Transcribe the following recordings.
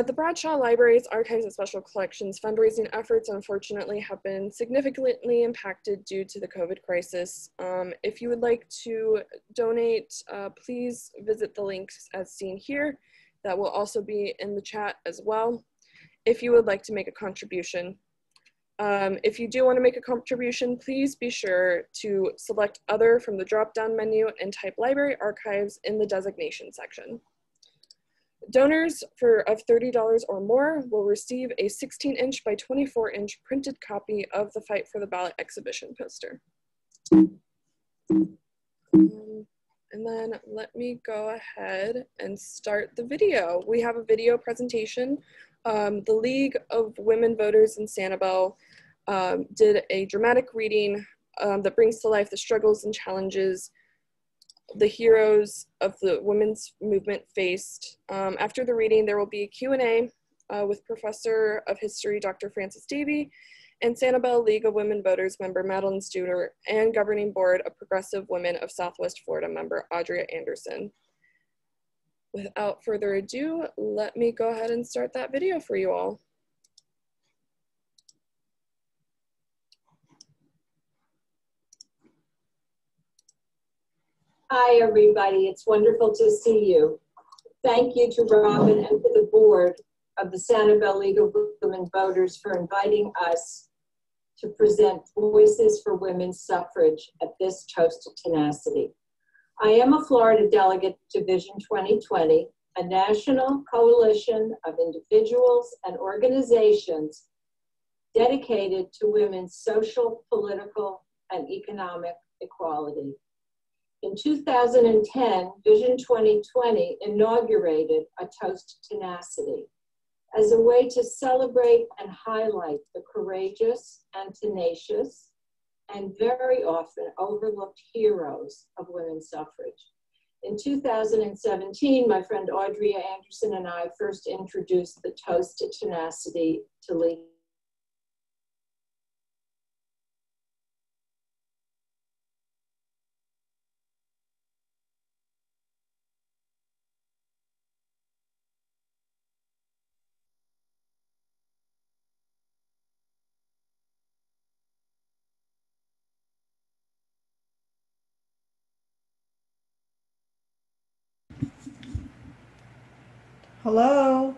Uh, the Bradshaw Library's Archives and Special Collections fundraising efforts unfortunately have been significantly impacted due to the COVID crisis. Um, if you would like to donate, uh, please visit the links as seen here. That will also be in the chat as well. If you would like to make a contribution, um, if you do want to make a contribution, please be sure to select other from the drop-down menu and type library archives in the designation section. Donors for of $30 or more will receive a 16 inch by 24 inch printed copy of the Fight for the Ballot exhibition poster. Um, and then let me go ahead and start the video. We have a video presentation. Um, the League of Women Voters in Sanibel um, did a dramatic reading um, that brings to life the struggles and challenges the heroes of the women's movement faced. Um, after the reading, there will be a Q&A uh, with Professor of History, Dr. Frances Davey, and Sanibel League of Women Voters member Madeline Studer, and Governing Board of Progressive Women of Southwest Florida member Audria Anderson. Without further ado, let me go ahead and start that video for you all. Hi, everybody. It's wonderful to see you. Thank you to Robin and to the board of the Sanibel League of Women Voters for inviting us to present Voices for Women's Suffrage at this Toast of Tenacity. I am a Florida delegate to Vision 2020, a national coalition of individuals and organizations dedicated to women's social, political, and economic equality. In 2010, Vision 2020 inaugurated a Toast to Tenacity as a way to celebrate and highlight the courageous and tenacious and very often overlooked heroes of women's suffrage. In 2017, my friend Audria Anderson and I first introduced the Toast to Tenacity to Lee Hello?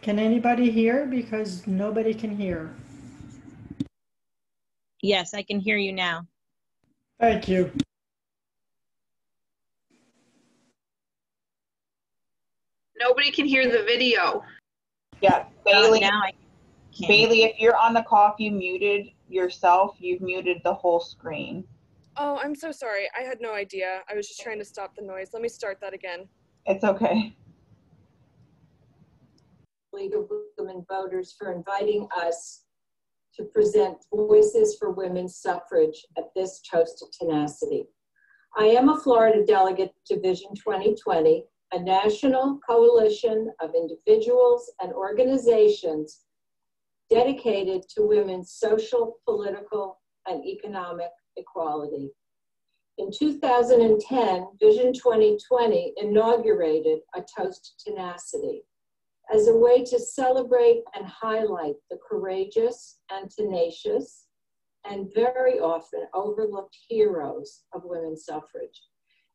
Can anybody hear? Because nobody can hear. Yes, I can hear you now. Thank you. Nobody can hear the video. Yeah, oh, Bailey, Now I can. Bailey, if you're on the call, if you muted yourself, you've muted the whole screen. Oh, I'm so sorry. I had no idea. I was just trying to stop the noise. Let me start that again. It's okay. League of Women Voters for inviting us to present Voices for Women's Suffrage at this Toast to Tenacity. I am a Florida delegate to Vision 2020, a national coalition of individuals and organizations dedicated to women's social, political, and economic equality. In 2010, Vision 2020 inaugurated a Toast to Tenacity as a way to celebrate and highlight the courageous and tenacious and very often overlooked heroes of women's suffrage.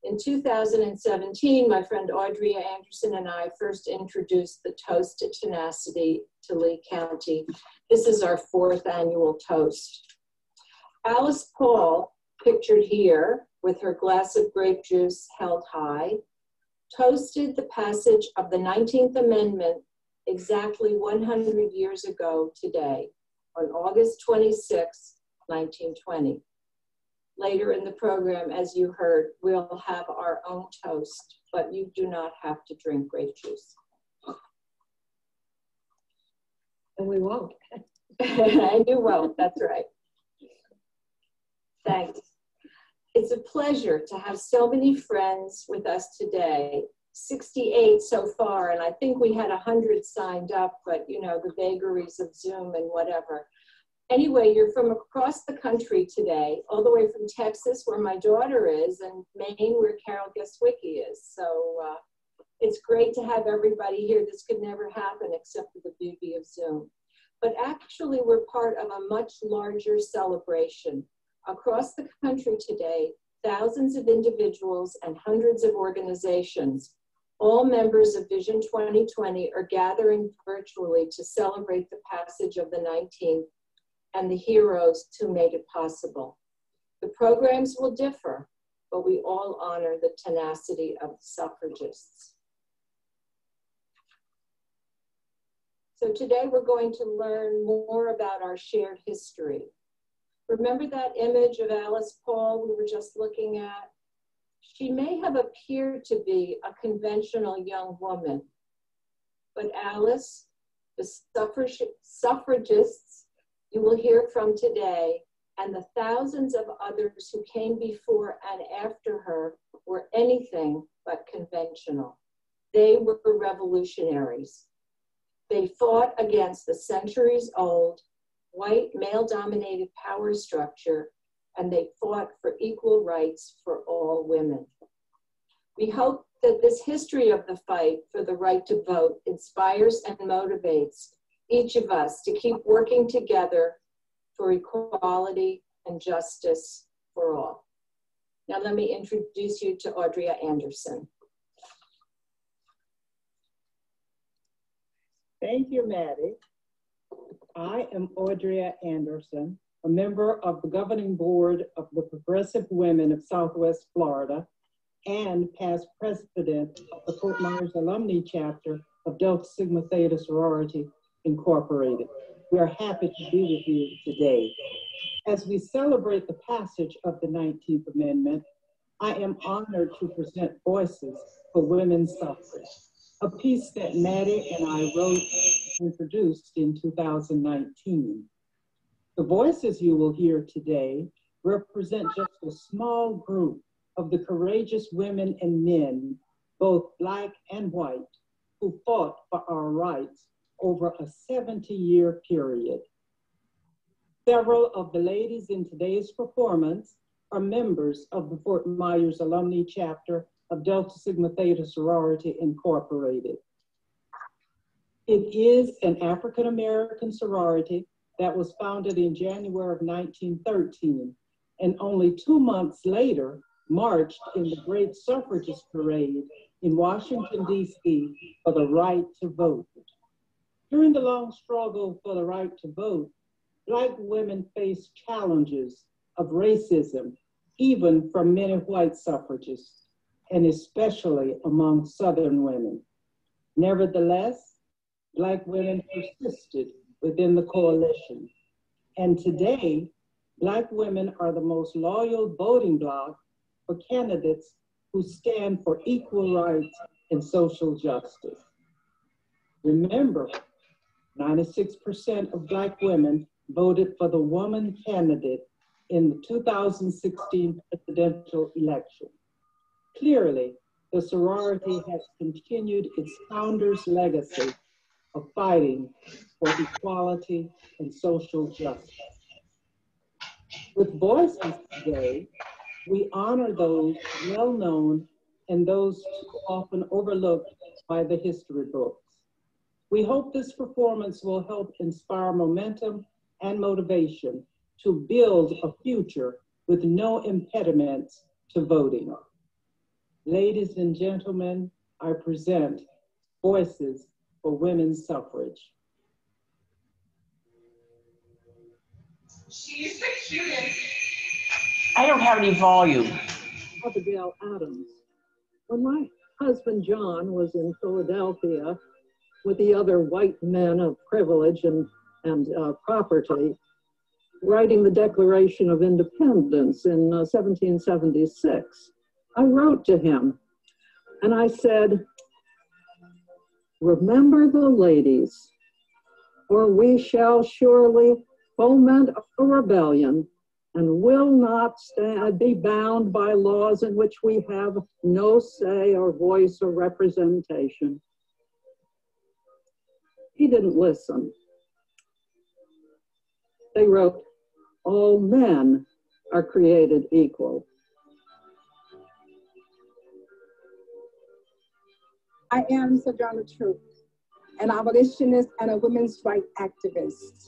In 2017, my friend Audria Anderson and I first introduced the Toast to Tenacity to Lee County. This is our fourth annual toast. Alice Paul, pictured here with her glass of grape juice held high, toasted the passage of the 19th Amendment exactly 100 years ago today, on August 26, 1920. Later in the program, as you heard, we'll have our own toast, but you do not have to drink grape juice. And we won't. and you won't, that's right. Thanks. It's a pleasure to have so many friends with us today. 68 so far, and I think we had 100 signed up, but you know, the vagaries of Zoom and whatever. Anyway, you're from across the country today, all the way from Texas, where my daughter is, and Maine, where Carol Guestwicki is. So uh, It's great to have everybody here. This could never happen except for the beauty of Zoom. But actually, we're part of a much larger celebration. Across the country today, thousands of individuals and hundreds of organizations, all members of Vision 2020, are gathering virtually to celebrate the passage of the 19th and the heroes who made it possible. The programs will differ, but we all honor the tenacity of the suffragists. So today we're going to learn more about our shared history. Remember that image of Alice Paul we were just looking at? She may have appeared to be a conventional young woman, but Alice, the suffrag suffragists you will hear from today, and the thousands of others who came before and after her were anything but conventional. They were revolutionaries. They fought against the centuries old white male dominated power structure and they fought for equal rights for all women. We hope that this history of the fight for the right to vote inspires and motivates each of us to keep working together for equality and justice for all. Now let me introduce you to Audria Anderson. Thank you, Maddie. I am Audria Anderson, a member of the governing board of the Progressive Women of Southwest Florida and past president of the Fort Myers alumni chapter of Delta Sigma Theta Sorority Incorporated. We are happy to be with you today. As we celebrate the passage of the 19th Amendment, I am honored to present Voices for Women's Suffrage, a piece that Maddie and I wrote and produced in 2019. The voices you will hear today represent just a small group of the courageous women and men, both black and white, who fought for our rights over a 70 year period. Several of the ladies in today's performance are members of the Fort Myers Alumni Chapter of Delta Sigma Theta Sorority Incorporated. It is an African American sorority that was founded in January of 1913 and only two months later marched in the Great Suffragist Parade in Washington, D.C. for the right to vote. During the long struggle for the right to vote, Black women faced challenges of racism, even from many white suffragists, and especially among Southern women. Nevertheless, Black women persisted within the coalition. And today, Black women are the most loyal voting bloc for candidates who stand for equal rights and social justice. Remember, 96% of Black women voted for the woman candidate in the 2016 presidential election. Clearly, the sorority has continued its founder's legacy of fighting for equality and social justice. With voices today, we honor those well known and those too often overlooked by the history books. We hope this performance will help inspire momentum and motivation to build a future with no impediments to voting. Ladies and gentlemen, I present Voices for Women's Suffrage. She's the cutest. I don't have any volume. Abigail Adams. When my husband John was in Philadelphia with the other white men of privilege and, and uh, property, writing the Declaration of Independence in uh, 1776, I wrote to him and I said, Remember the ladies, or we shall surely foment a rebellion and will not stand, be bound by laws in which we have no say or voice or representation. He didn't listen. They wrote, All men are created equal. I am Sojourner Truth, an abolitionist and a women's rights activist.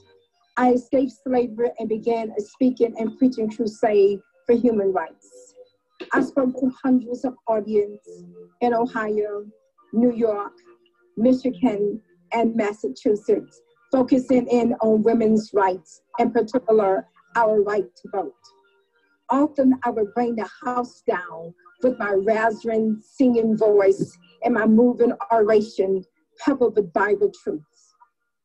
I escaped slavery and began a speaking and preaching crusade for human rights. I spoke to hundreds of audiences in Ohio, New York, Michigan, and Massachusetts, focusing in on women's rights, in particular, our right to vote. Often I would bring the house down with my rasping singing voice and my moving oration peppered with Bible truths.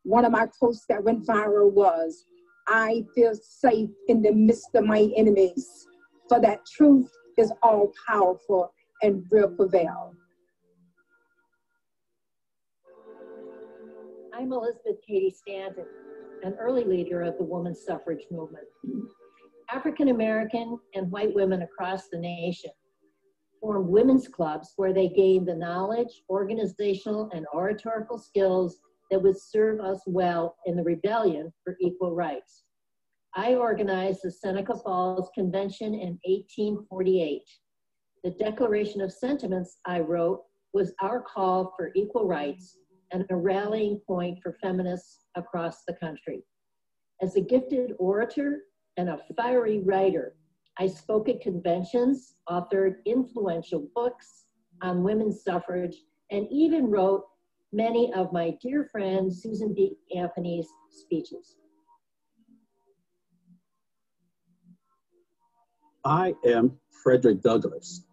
One of my quotes that went viral was, I feel safe in the midst of my enemies, for that truth is all powerful and will prevail. I'm Elizabeth Cady Stanton, an early leader of the women's suffrage movement. African American and white women across the nation formed women's clubs where they gained the knowledge, organizational, and oratorical skills that would serve us well in the rebellion for equal rights. I organized the Seneca Falls Convention in 1848. The Declaration of Sentiments I wrote was our call for equal rights and a rallying point for feminists across the country. As a gifted orator and a fiery writer, I spoke at conventions, authored influential books on women's suffrage, and even wrote many of my dear friend Susan B. Anthony's speeches. I am Frederick Douglass,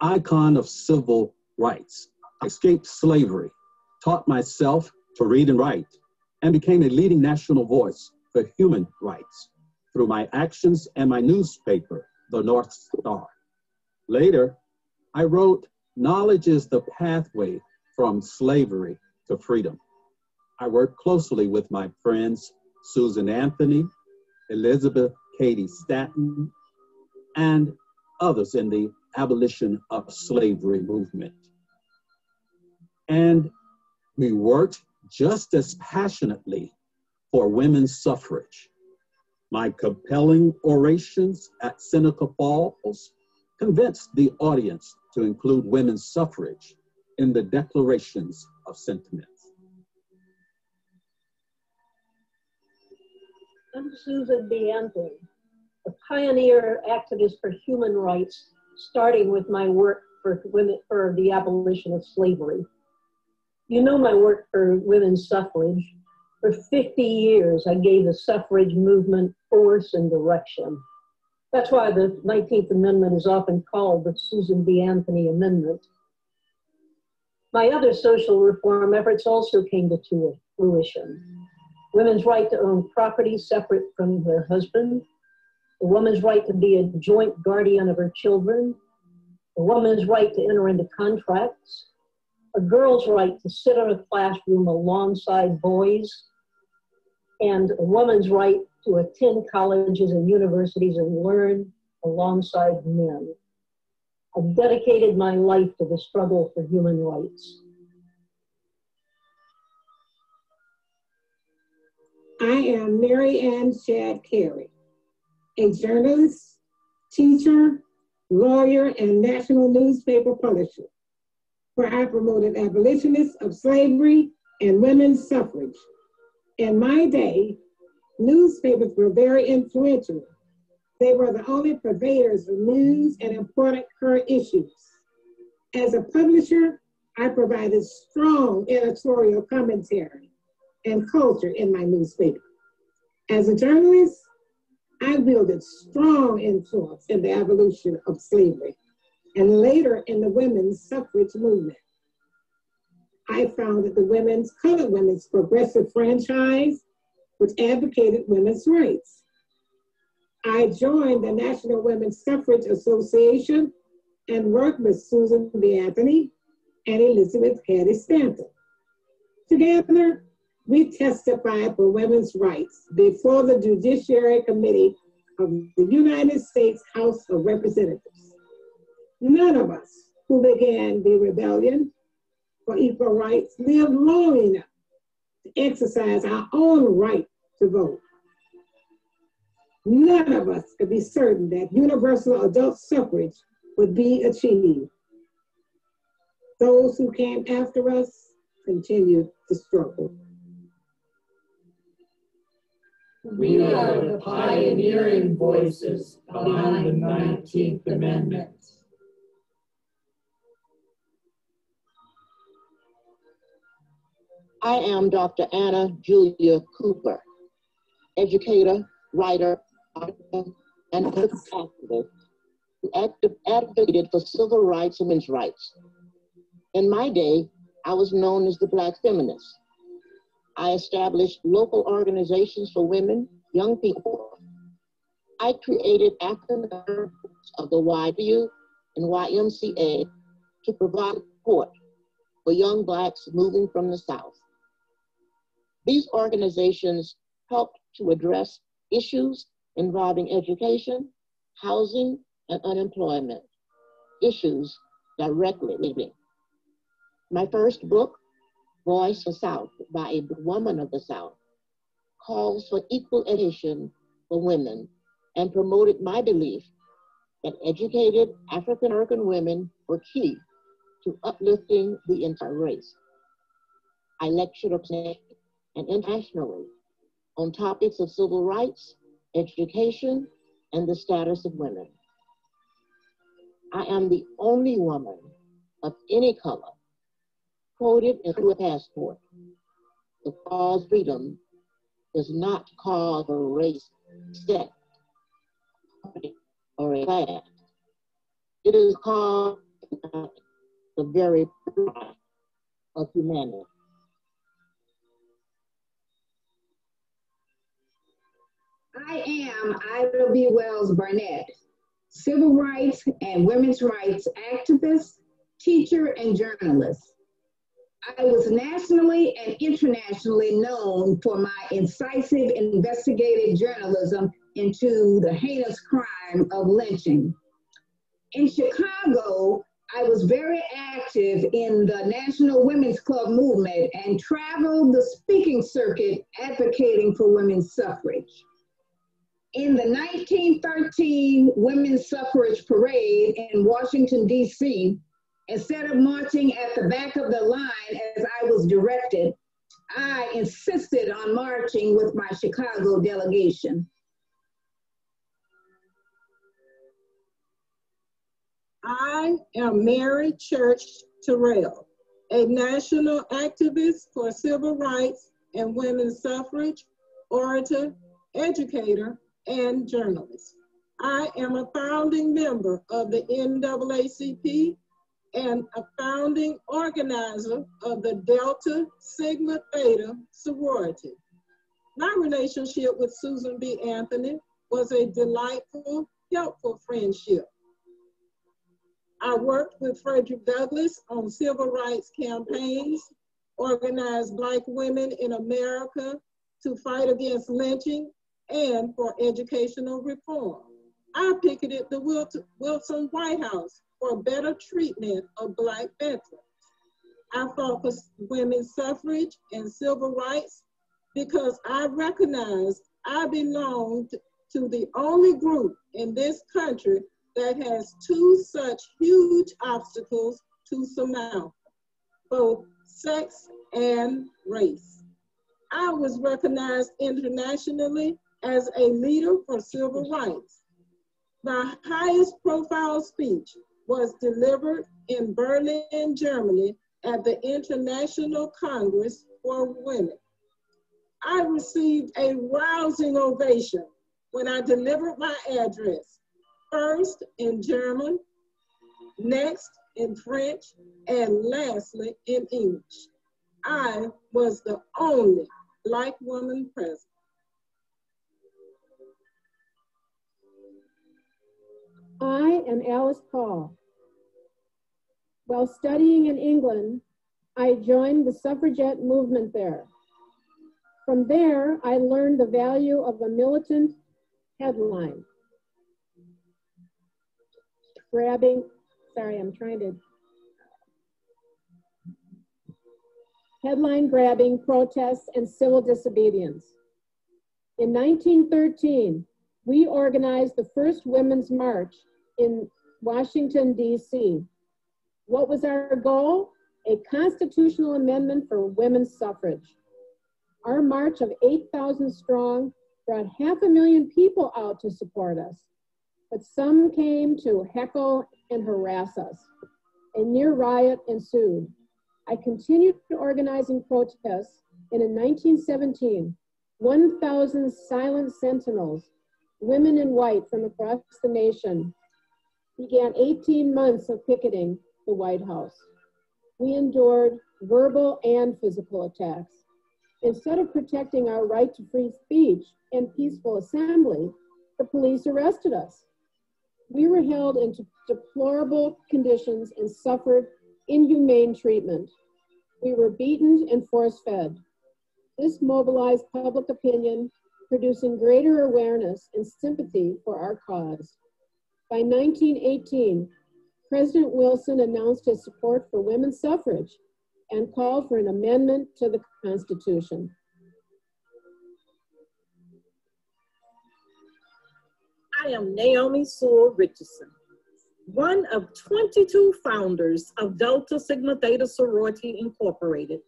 icon of civil rights. I escaped slavery, taught myself to read and write, and became a leading national voice for human rights through my actions and my newspaper, The North Star. Later, I wrote, Knowledge is the pathway from slavery to freedom. I worked closely with my friends Susan Anthony, Elizabeth Cady Stanton, and others in the abolition of slavery movement. And we worked just as passionately for women's suffrage my compelling orations at Seneca Falls convinced the audience to include women's suffrage in the declarations of sentiments. I'm Susan B. Anthony, a pioneer activist for human rights, starting with my work for women for the abolition of slavery. You know my work for women's suffrage, for 50 years, I gave the suffrage movement force and direction. That's why the 19th Amendment is often called the Susan B. Anthony Amendment. My other social reform efforts also came to fruition. Women's right to own property separate from their husband, a woman's right to be a joint guardian of her children, a woman's right to enter into contracts, a girl's right to sit in a classroom alongside boys and a woman's right to attend colleges and universities and learn alongside men. I've dedicated my life to the struggle for human rights. I am Mary Ann Shadd Cary, a journalist, teacher, lawyer, and national newspaper publisher, where I promoted abolitionists of slavery and women's suffrage in my day, newspapers were very influential. They were the only purveyors of news and important current issues. As a publisher, I provided strong editorial commentary and culture in my newspaper. As a journalist, I wielded strong influence in the evolution of slavery and later in the women's suffrage movement. I founded the Women's Colored Women's Progressive Franchise, which advocated women's rights. I joined the National Women's Suffrage Association and worked with Susan B. Anthony and Elizabeth Cady Stanton. Together, we testified for women's rights before the Judiciary Committee of the United States House of Representatives. None of us who began the rebellion for equal rights live long enough to exercise our own right to vote. None of us could be certain that universal adult suffrage would be achieved. Those who came after us continued to struggle. We are the pioneering voices behind the 19th Amendment. I am Dr. Anna Julia Cooper, educator, writer, and activist who advocated for civil rights and women's rights. In my day, I was known as the Black feminist. I established local organizations for women, young people. I created African of the YWU and YMCA to provide support for young Blacks moving from the South. These organizations help to address issues involving education, housing, and unemployment, issues directly living. My first book, Voice of the South by a woman of the South, calls for equal education for women and promoted my belief that educated African American women were key to uplifting the entire race. I lectured and internationally on topics of civil rights, education, and the status of women. I am the only woman of any color quoted in a passport. The cause freedom does not call for race, sex, or a class. It is called the very pride of humanity. I am Ida B. Wells Barnett, civil rights and women's rights activist, teacher, and journalist. I was nationally and internationally known for my incisive investigative journalism into the heinous crime of lynching. In Chicago, I was very active in the National Women's Club movement and traveled the speaking circuit advocating for women's suffrage. In the 1913 Women's Suffrage Parade in Washington, D.C., instead of marching at the back of the line as I was directed, I insisted on marching with my Chicago delegation. I am Mary Church Terrell, a national activist for civil rights and women's suffrage, orator, educator, and journalist. I am a founding member of the NAACP and a founding organizer of the Delta Sigma Theta sorority. My relationship with Susan B. Anthony was a delightful, helpful friendship. I worked with Frederick Douglass on civil rights campaigns, organized Black women in America to fight against lynching and for educational reform. I picketed the Wilson White House for better treatment of Black veterans. I fought for women's suffrage and civil rights because I recognized I belonged to the only group in this country that has two such huge obstacles to surmount, both sex and race. I was recognized internationally as a leader for civil rights. My highest profile speech was delivered in Berlin, Germany at the International Congress for Women. I received a rousing ovation when I delivered my address, first in German, next in French, and lastly in English. I was the only Black woman present. I am Alice Paul. While studying in England, I joined the suffragette movement there. From there, I learned the value of a militant headline. Grabbing, sorry, I'm trying to. Headline grabbing, protests, and civil disobedience. In 1913, we organized the first Women's March in Washington, D.C. What was our goal? a constitutional amendment for women's suffrage. Our march of 8,000 strong brought half a million people out to support us, but some came to heckle and harass us. A near riot ensued. I continued organizing protests, and in 1917, 1,000 silent sentinels, women in white from across the nation, began 18 months of picketing the White House. We endured verbal and physical attacks. Instead of protecting our right to free speech and peaceful assembly, the police arrested us. We were held in deplorable conditions and suffered inhumane treatment. We were beaten and force fed. This mobilized public opinion, producing greater awareness and sympathy for our cause. By 1918, President Wilson announced his support for women's suffrage and called for an amendment to the Constitution. I am Naomi Sewell Richardson, one of 22 founders of Delta Sigma Theta Sorority Incorporated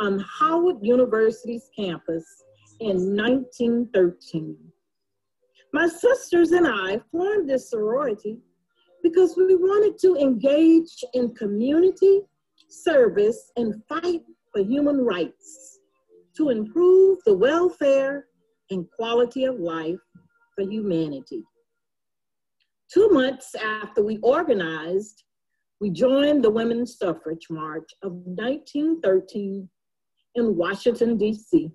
on Howard University's campus in 1913. My sisters and I formed this sorority because we wanted to engage in community service and fight for human rights to improve the welfare and quality of life for humanity. Two months after we organized, we joined the Women's Suffrage March of 1913 in Washington, D.C.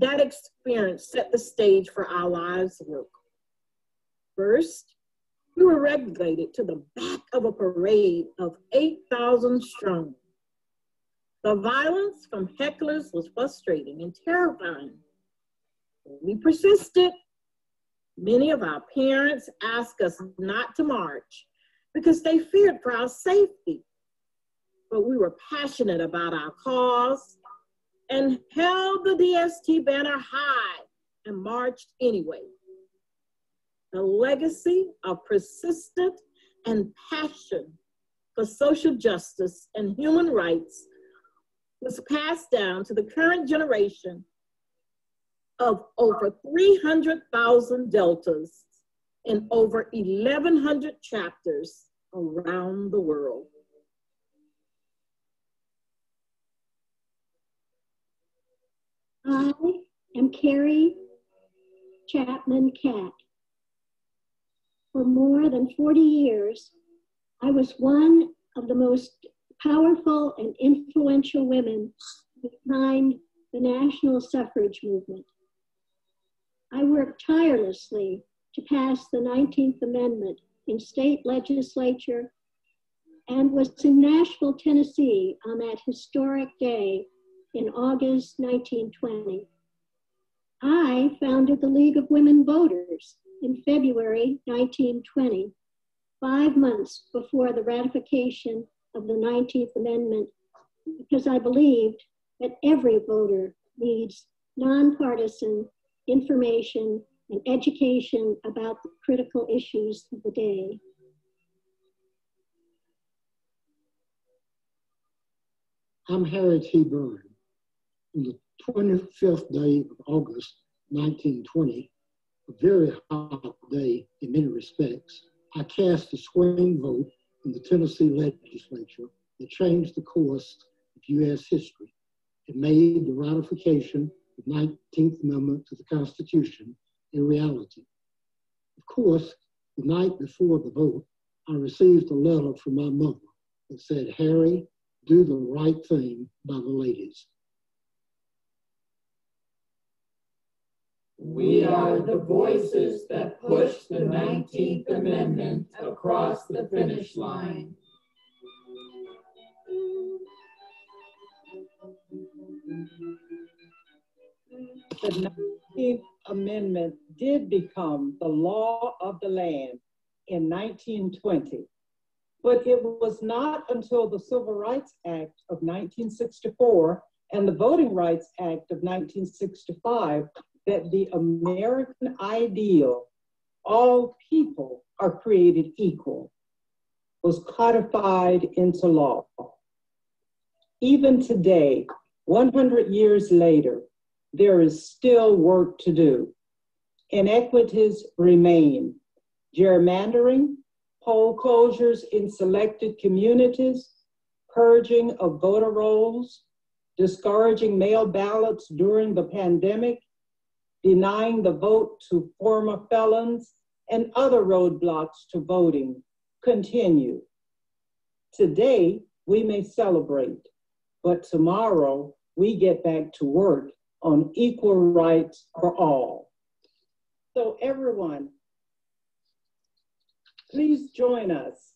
That experience set the stage for our lives' work. First, we were relegated to the back of a parade of 8,000 strong. The violence from hecklers was frustrating and terrifying. We persisted. Many of our parents asked us not to march because they feared for our safety. But we were passionate about our cause and held the DST banner high and marched anyway a legacy of persistent and passion for social justice and human rights was passed down to the current generation of over 300,000 deltas in over 1,100 chapters around the world. I am Carrie Chapman Catt. For more than 40 years, I was one of the most powerful and influential women behind the national suffrage movement. I worked tirelessly to pass the 19th Amendment in state legislature and was in Nashville, Tennessee on that historic day in August 1920. I founded the League of Women Voters in February 1920, five months before the ratification of the 19th Amendment, because I believed that every voter needs nonpartisan information and education about the critical issues of the day. I'm Harry T. Burn. On the 25th day of August 1920, a very hot day in many respects, I cast a swing vote in the Tennessee legislature that changed the course of U.S. history. It made the ratification of the 19th Amendment to the Constitution a reality. Of course, the night before the vote, I received a letter from my mother that said, Harry, do the right thing by the ladies. We are the voices that push the 19th Amendment across the finish line. The 19th Amendment did become the law of the land in 1920, but it was not until the Civil Rights Act of 1964 and the Voting Rights Act of 1965 that the American ideal, all people are created equal, was codified into law. Even today, 100 years later, there is still work to do. Inequities remain. Gerrymandering, poll closures in selected communities, purging of voter rolls, discouraging mail ballots during the pandemic, denying the vote to former felons, and other roadblocks to voting continue. Today, we may celebrate, but tomorrow we get back to work on equal rights for all. So everyone, please join us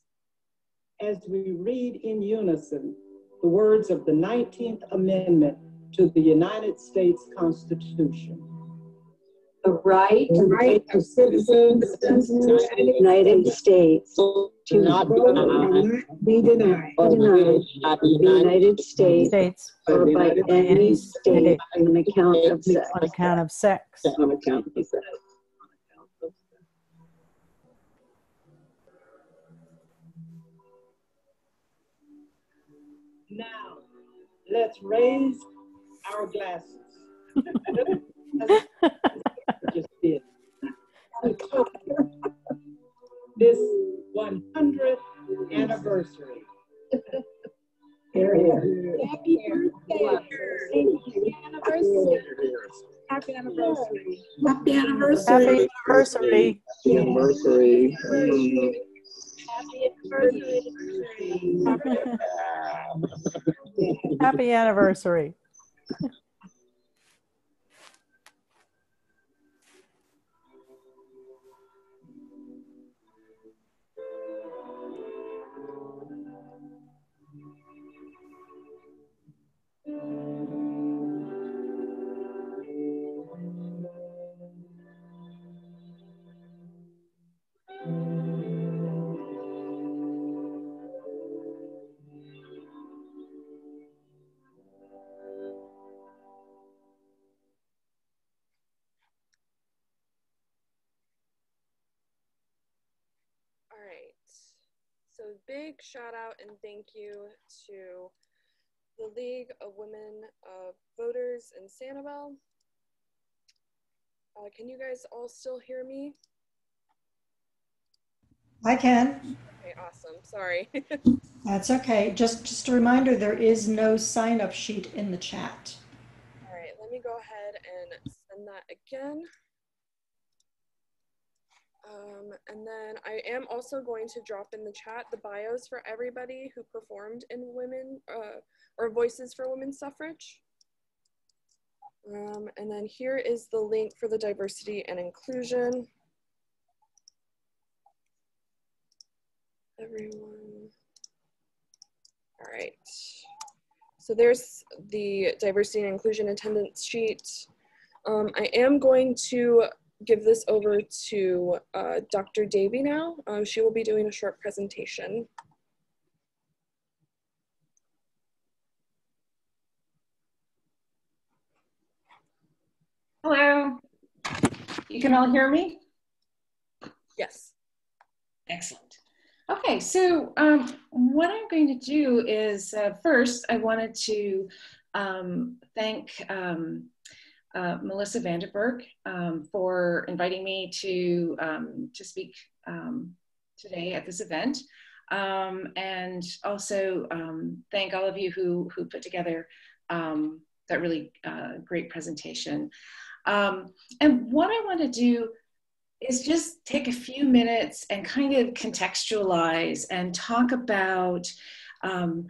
as we read in unison the words of the 19th Amendment to the United States Constitution. The right, the right of citizens of the United States to not vote and not be denied. Denied. The United States States or by any state on account of sex. on account of sex. On account of sex. Now, let's raise our glasses. Just did. This 100th anniversary. Here, here. Happy birthday. Happy anniversary. Happy anniversary. Happy anniversary. Happy anniversary. Anniversary. Happy anniversary. All big shout out and thank you to the League of Women of Voters in Sanibel. Uh, can you guys all still hear me? I can. Okay, awesome. Sorry. That's okay. Just just a reminder, there is no sign up sheet in the chat. All right, let me go ahead and send that again. Um, and then I am also going to drop in the chat the bios for everybody who performed in women uh, or Voices for Women's Suffrage. Um, and then here is the link for the diversity and inclusion. Everyone. All right. So there's the diversity and inclusion attendance sheet. Um, I am going to give this over to uh, Dr. Davey now. Um, she will be doing a short presentation. Hello. You can all hear me? Yes. Excellent. Okay, so um, what I'm going to do is uh, first, I wanted to um, thank um, uh, Melissa Vanderberg um, for inviting me to, um, to speak um, today at this event. Um, and also um, thank all of you who, who put together that really uh, great presentation. And what I want to do is just take a few minutes and kind of contextualize and talk about um,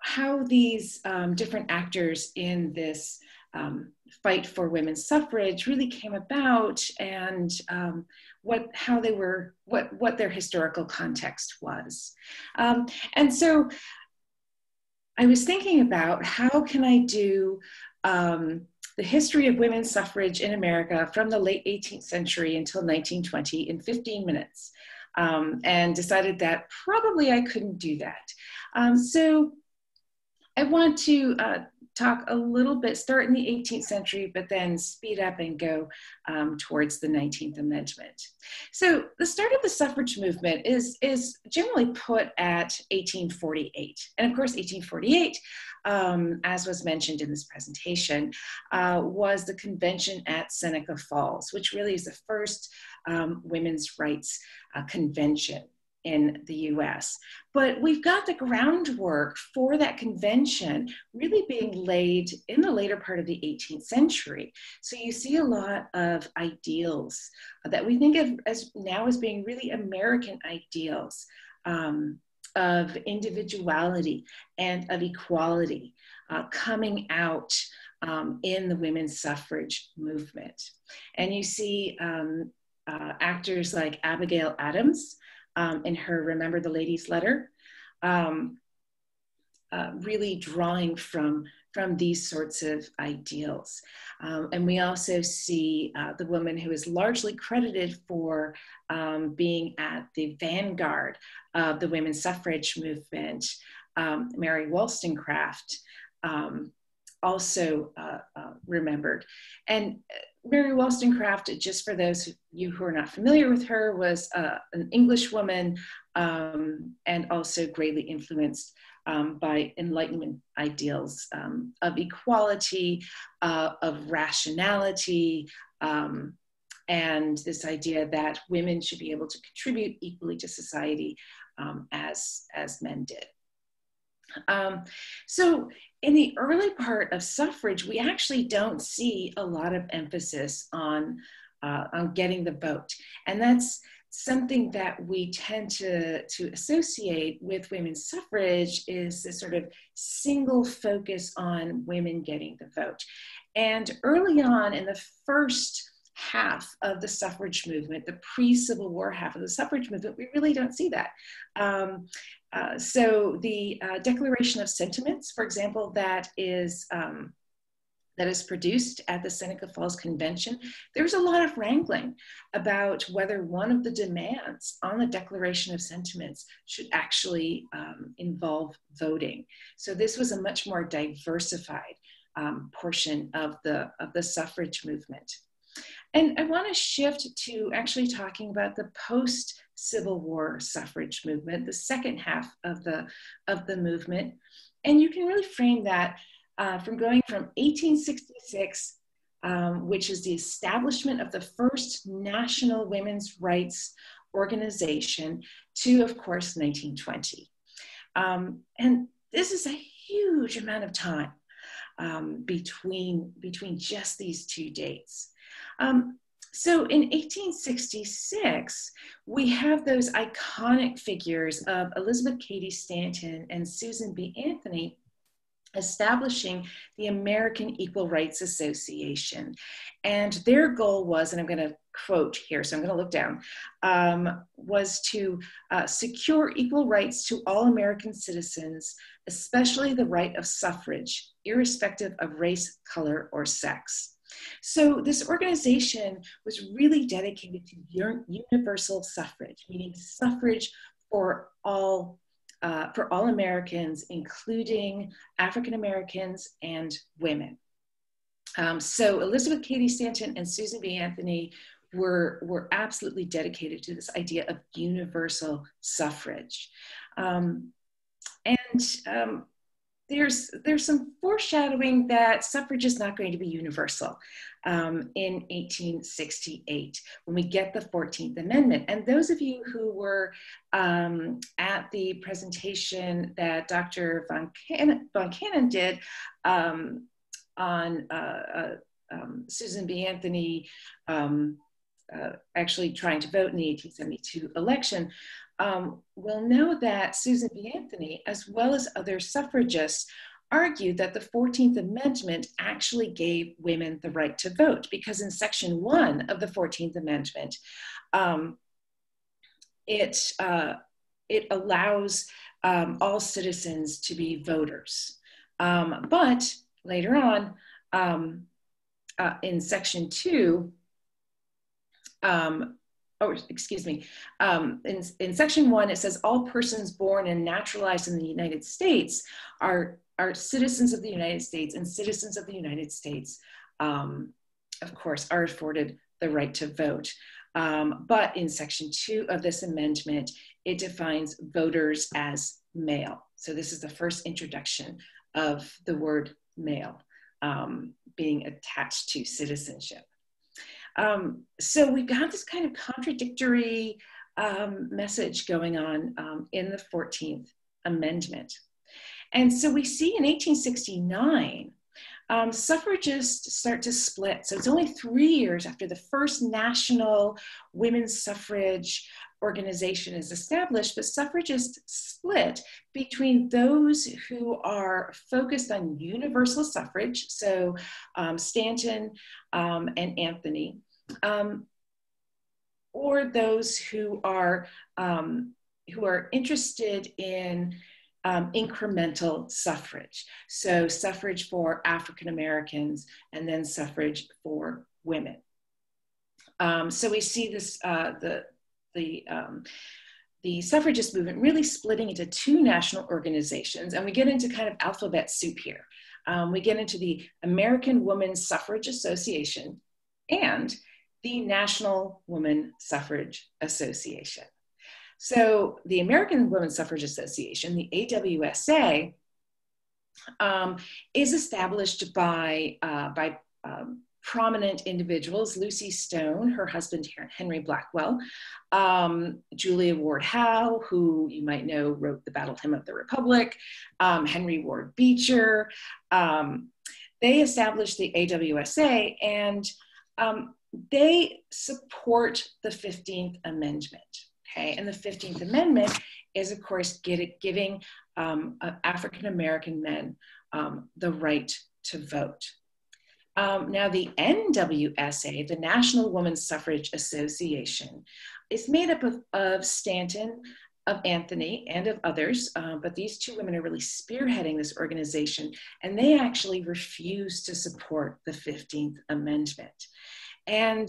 how these um, different actors in this um, fight for women's suffrage really came about and um, what how they were what what their historical context was um, and so i was thinking about how can i do um, the history of women's suffrage in America from the late 18th century until 1920 in 15 minutes, um, and decided that probably I couldn't do that. Um, so I want to uh, talk a little bit, start in the 18th century, but then speed up and go um, towards the 19th Amendment. So the start of the suffrage movement is, is generally put at 1848. And of course, 1848, um, as was mentioned in this presentation, uh, was the convention at Seneca Falls, which really is the first um, women's rights uh, convention in the US. But we've got the groundwork for that convention really being laid in the later part of the 18th century. So you see a lot of ideals that we think of as now as being really American ideals um, of individuality and of equality uh, coming out um, in the women's suffrage movement. And you see um, uh, actors like Abigail Adams, um, in her Remember the Ladies letter, um, uh, really drawing from, from these sorts of ideals. Um, and we also see uh, the woman who is largely credited for um, being at the vanguard of the women's suffrage movement, um, Mary Wollstonecraft. Um, also uh, uh, remembered. And uh, Mary Wollstonecraft, just for those of you who are not familiar with her, was uh, an English woman um, and also greatly influenced um, by Enlightenment ideals um, of equality, uh, of rationality, um, and this idea that women should be able to contribute equally to society um, as, as men did. Um, so in the early part of suffrage, we actually don't see a lot of emphasis on, uh, on getting the vote. And that's something that we tend to, to associate with women's suffrage is this sort of single focus on women getting the vote. And early on in the first half of the suffrage movement, the pre-Civil War half of the suffrage movement, we really don't see that. Um, uh, so the uh, Declaration of Sentiments, for example, that is um, that is produced at the Seneca Falls Convention, there's a lot of wrangling about whether one of the demands on the Declaration of Sentiments should actually um, involve voting. So this was a much more diversified um, portion of the, of the suffrage movement. And I want to shift to actually talking about the post Civil War suffrage movement, the second half of the, of the movement. And you can really frame that uh, from going from 1866, um, which is the establishment of the first national women's rights organization, to, of course, 1920. Um, and this is a huge amount of time um, between, between just these two dates. Um, so in 1866, we have those iconic figures of Elizabeth Cady Stanton and Susan B. Anthony establishing the American Equal Rights Association. And their goal was, and I'm going to quote here, so I'm going to look down, um, was to uh, secure equal rights to all American citizens, especially the right of suffrage, irrespective of race, color, or sex. So this organization was really dedicated to universal suffrage, meaning suffrage for all uh, for all Americans, including African Americans and women. Um, so Elizabeth Cady Stanton and Susan B. Anthony were, were absolutely dedicated to this idea of universal suffrage. Um, and um, there's there's some foreshadowing that suffrage is not going to be universal um, in 1868 when we get the 14th Amendment. And those of you who were um, at the presentation that Dr. Von Cannon, Von Cannon did um, on uh, uh, um, Susan B. Anthony um, uh, actually trying to vote in the 1872 eletion, um, will know that Susan B. Anthony, as well as other suffragists, argued that the 14th Amendment actually gave women the right to vote because in Section 1 of the 14th Amendment, um, it, uh, it allows um, all citizens to be voters. Um, but later on, um, uh, in Section 2, um, oh, excuse me, um, in, in section one, it says all persons born and naturalized in the United States are, are citizens of the United States and citizens of the United States, um, of course, are afforded the right to vote. Um, but in section two of this amendment, it defines voters as male. So this is the first introduction of the word male um, being attached to citizenship. Um, so we've got this kind of contradictory um, message going on um, in the 14th Amendment. And so we see in 1869, um, suffragists start to split. So it's only three years after the first national women's suffrage organization is established, but suffragists split between those who are focused on universal suffrage, so um, Stanton um, and Anthony, um, or those who are um, who are interested in um, incremental suffrage. So suffrage for African Americans and then suffrage for women. Um, so we see this uh, the the um, the suffragist movement really splitting into two national organizations, and we get into kind of alphabet soup here. Um, we get into the American Women's Suffrage Association and the National Woman Suffrage Association. So the American Women's Suffrage Association, the AWSA, um, is established by, uh, by um, prominent individuals, Lucy Stone, her husband Henry Blackwell, um, Julia Ward Howe, who you might know wrote the Battle Hymn of the Republic, um, Henry Ward Beecher. Um, they established the AWSA and um, they support the 15th Amendment. Okay, and the 15th Amendment is, of course, get, giving um, uh, African American men um, the right to vote. Um, now, the NWSA, the National Women's Suffrage Association, is made up of, of Stanton, of Anthony, and of others, uh, but these two women are really spearheading this organization, and they actually refuse to support the 15th Amendment. And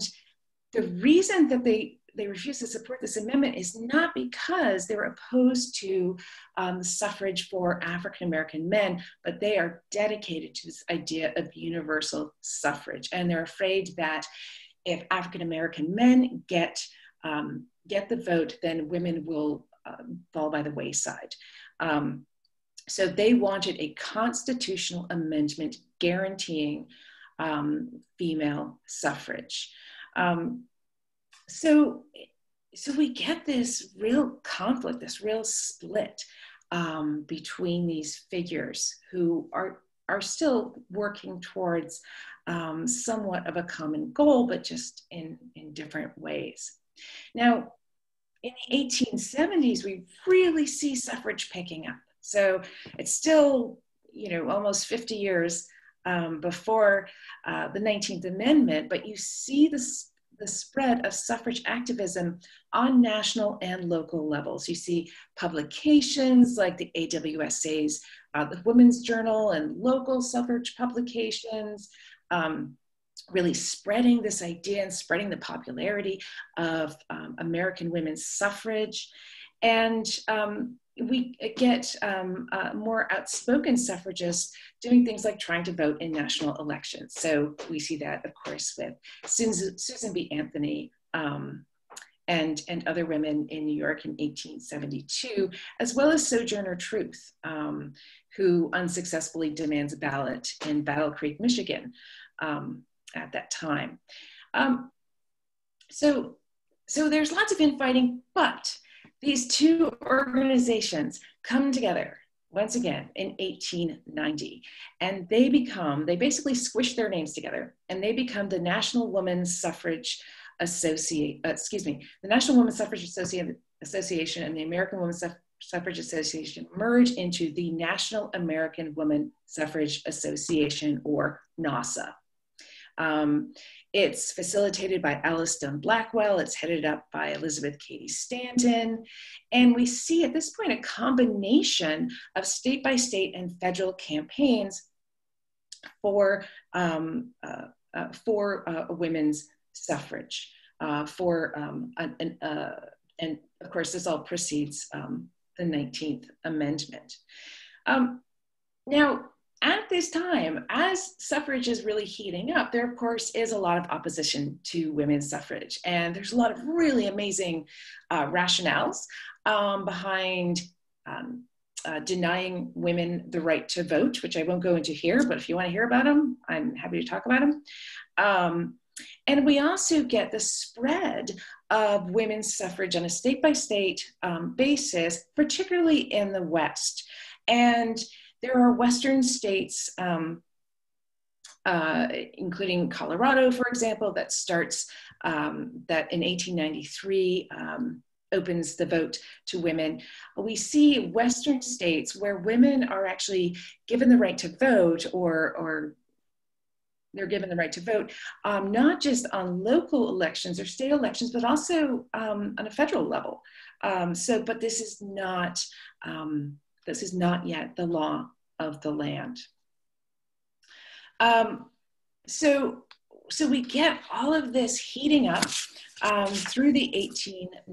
the reason that they they refuse to support this amendment is not because they're opposed to um, suffrage for African American men, but they are dedicated to this idea of universal suffrage. And they're afraid that if African American men get, um, get the vote, then women will uh, fall by the wayside. Um, so they wanted a constitutional amendment guaranteeing um, female suffrage. Um, so so we get this real conflict this real split um, between these figures who are are still working towards um, somewhat of a common goal but just in in different ways now in the 1870s we really see suffrage picking up so it's still you know almost 50 years um, before uh, the 19th Amendment, but you see the spread of suffrage activism on national and local levels. You see publications like the AWSA's uh, the Women's Journal and local suffrage publications, um, really spreading this idea and spreading the popularity of um, American women's suffrage. And um, we get um, uh, more outspoken suffragists doing things like trying to vote in national elections. So we see that, of course, with Susan, B. Anthony um, and, and other women in New York in 1872, as well as Sojourner Truth, um, who unsuccessfully demands a ballot in Battle Creek, Michigan um, at that time. Um, so, so there's lots of infighting, but these two organizations come together once again in 1890 and they become they basically squish their names together and they become the national women's suffrage associate uh, excuse me the national women's suffrage association association and the american women's suffrage association merge into the national american women suffrage association or NAWSA um, it's facilitated by Alice Stone Blackwell. It's headed up by Elizabeth Cady Stanton. And we see at this point a combination of state by state and federal campaigns for, um, uh, uh, for uh, women's suffrage. uh, for, um, an, an, uh, and of course, this all precedes um, the 19th Amendment. Um, now, at this time, as suffrage is really heating up, there, of course, is a lot of opposition to women's suffrage. And there's a lot of really amazing uh, rationales um, behind um, uh, denying women the right to vote, which I won't go into here, but if you want to hear about them, I'm happy to talk about them. Um, and we also get the spread of women's suffrage on a state by state basis, particularly in the West. And there are Western states, um, uh, including Colorado, for example, that starts um, that in 1893 um, opens the vote to women. We see Western states where women are actually given the right to vote or, or they're given the right to vote, um, not just on local elections or state elections, but also um, on a federal level. Um, so, but this is not um, this is not yet the law of the land. Um, so, so we get all of this heating up um, through the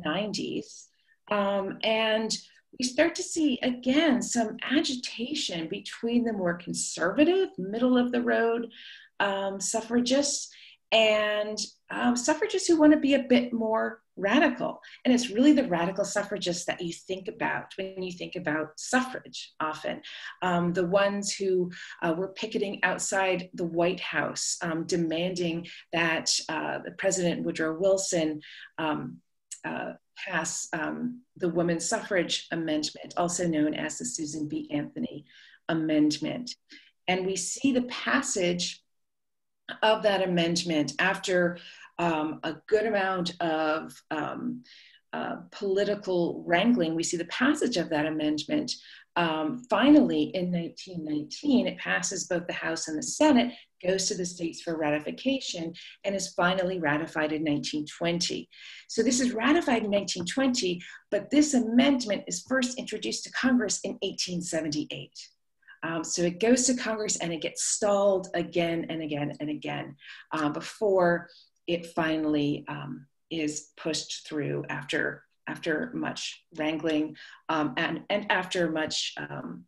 1890s, and we start to see again some agitation between the more conservative, middle of the road um, suffragists and um, suffragists who want to be a bit more radical. And it's really the radical suffragists that you think about when you think about suffrage often. Um, the ones who uh, were picketing outside the White House, um, demanding that uh, President Woodrow Wilson um, uh, pass um, the Women's Suffrage Amendment, also known as the Susan B. Anthony Amendment. And we see the passage of that amendment after um, a good amount of um, uh, political wrangling, we see the passage of that amendment. Um, finally, in 1919, it passes both the House and the Senate, goes to the states for ratification, and is finally ratified in 1920. So this is ratified in 1920, but this amendment is first introduced to Congress in 1878. Um, so it goes to Congress and it gets stalled again and again and again uh, before it finally um, is pushed through after after much wrangling um, and, and after much um,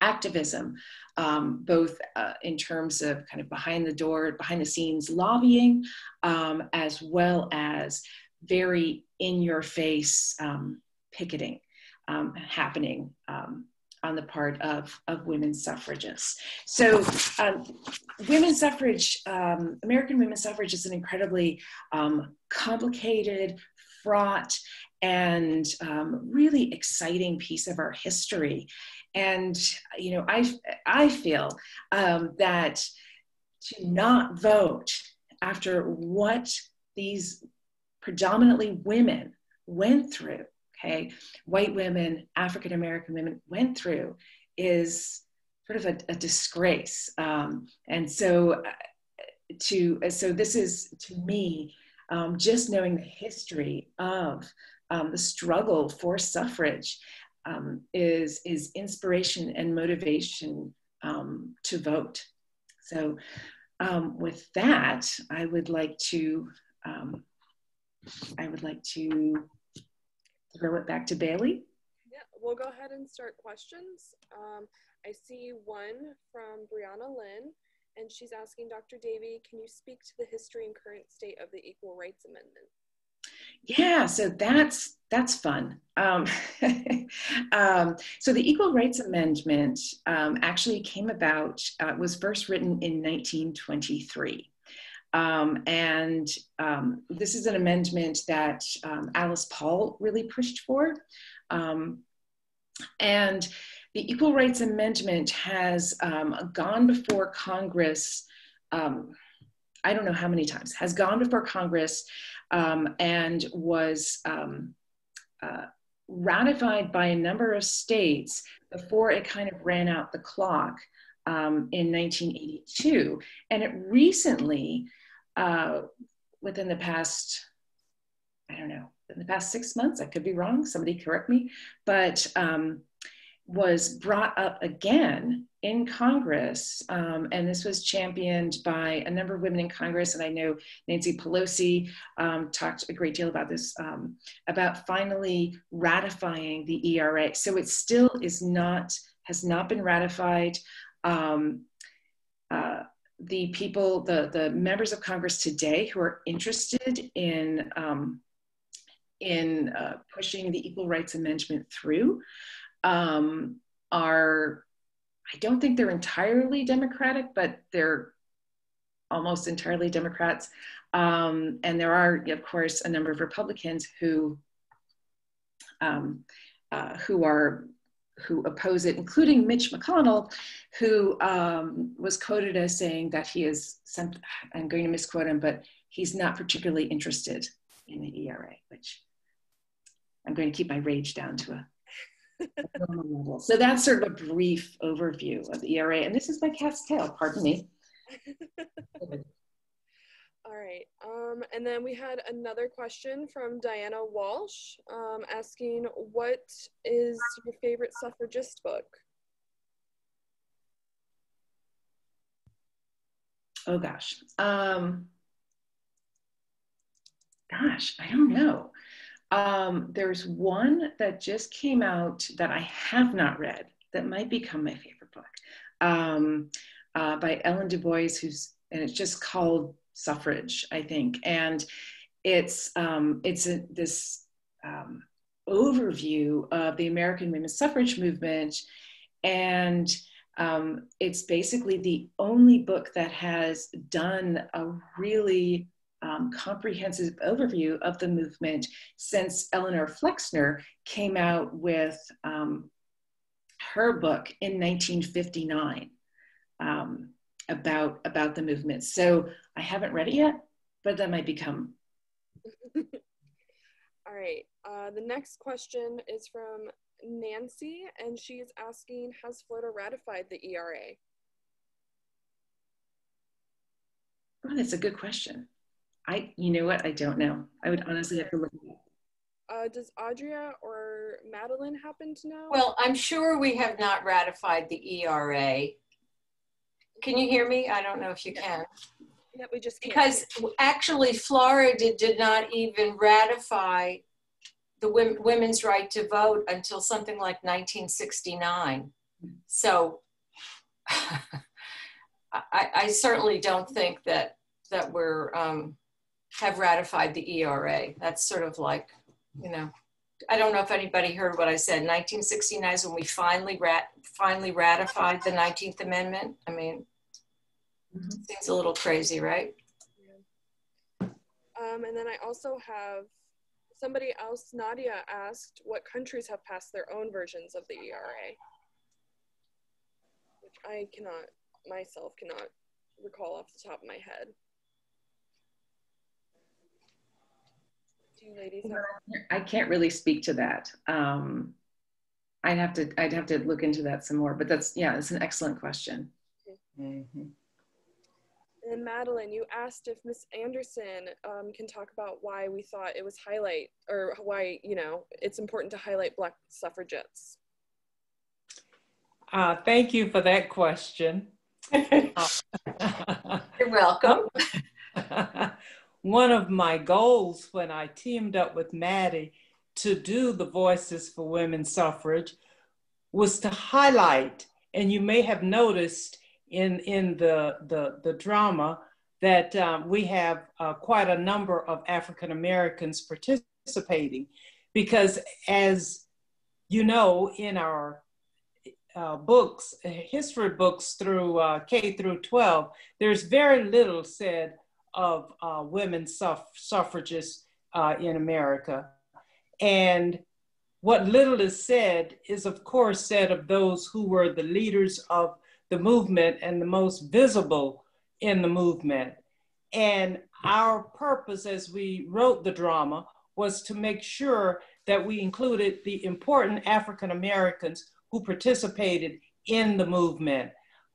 activism, um, both uh, in terms of kind of behind the door, behind the scenes lobbying, um, as well as very in your face picketing happening on the part of, of women's suffragists. So, um, women's suffrage, um, American women's suffrage is an incredibly um, complicated, fraught, and um, really exciting piece of our history. And, you know, I, I feel um, that to not vote after what these predominantly women went through okay, white women, African American women went through is sort of a, a disgrace. Um, and so, uh, to so this is to me um, just knowing the history of um, the struggle for suffrage um, is is inspiration and motivation um, to vote. So, um, with that, I would like to I would like to throw it back to Bailey. Yeah, we'll go ahead and start questions. Um, I see one from Brianna Lynn, and she's asking Dr. Davey, can you speak to the history and current state of the Equal Rights Amendment? Yeah, so that's that's fun. Um, um, so the Equal Rights Amendment um, actually came about, uh, was first written in 1923. Um, and um, this is an amendment that um, Alice Paul really pushed for. Um, and the Equal Rights Amendment has um, gone before Congress, um, I don't know how many times, has gone before Congress and was uh, ratified by a number of states before it kind of ran out the clock in 1982. And it recently uh, within the past, I don't know, in the past six months, I could be wrong, somebody correct me, but um, was brought up again in Congress, um, and this was championed by a number of women in Congress. And I know Nancy Pelosi um, talked a great deal about this, um, about finally ratifying the ERA. So it still is not, has not been ratified. Um, the people, the, the members of Congress today who are interested in, um, in uh, pushing the Equal Rights Amendment through um, are I don't think they're entirely Democratic, but they're almost entirely Democrats. Um, and there are, of course, a number of Republicans who um, uh, who are who oppose it, including Mitch McConnell, who um, was quoted as saying that he is. I'm going to misquote him, but he's not particularly interested in the ERA, which I'm going to keep my rage down to a normal level. so that's sort of a brief overview of the ERA. And this is my cat's tail, pardon me. All right. Um, and then we had another question from Diana Walsh um, asking, what is your favorite suffragist book? Oh gosh. Um, gosh, I don't know. Um, there's one that just came out that I have not read that might become my favorite book um, uh, by Ellen DuBois, who's and it's just called Suffrage, I think, and it's um, it's a, this um, overview of the American women's suffrage movement, and um, it's basically the only book that has done a really um, comprehensive overview of the movement since Eleanor Flexner came out with um, her book in 1959 um, about, about the movement. So I haven't read it yet, but that might become. All right. Uh, the next question is from Nancy, and she's asking Has Florida ratified the ERA? Oh, that's a good question. I, you know what? I don't know. I would honestly have to look. Uh, does Audria or Madeline happen to know? Well, I'm sure we have not ratified the ERA. Can you hear me? I don't know if you can. Yeah, we just can't. Because actually, Florida did not even ratify the women's right to vote until something like 1969. So I, I certainly don't think that that we're um, have ratified the ERA. That's sort of like, you know, I don't know if anybody heard what I said. 1969 is when we finally rat finally ratified the 19th Amendment. I mean, mm-hmm. seems a little crazy, right? Um, and then I also have somebody else, Nadia, asked what countries have passed their own versions of the ERA, which I cannot myself cannot recall off the top of my head. you ladies have? I can't really speak to that. Um, I'd have to I'd have to look into that some more. But that's yeah, it's an excellent question. Mm-hmm. And Madeline, you asked if Miss Anderson um, can talk about why we thought it was highlight or why you know it's important to highlight Black suffragettes. Uh, thank you for that question. You're welcome. one of my goals when I teamed up with Maddie to do the Voices for Women's Suffrage was to highlight, and you may have noticed in, in the, the, the drama that um, we have uh, quite a number of African Americans participating because as you know, in our uh, books, history books through uh, K through 12, there's very little said of uh, women suff- suffragists uh, in America. And what little is said is, of course, said of those who were the leaders of the movement and the most visible in the movement. And our purpose as we wrote the drama was to make sure that we included the important African Americans who participated in the movement.